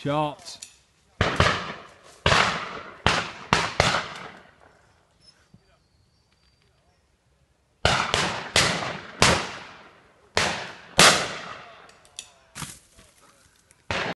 Shot.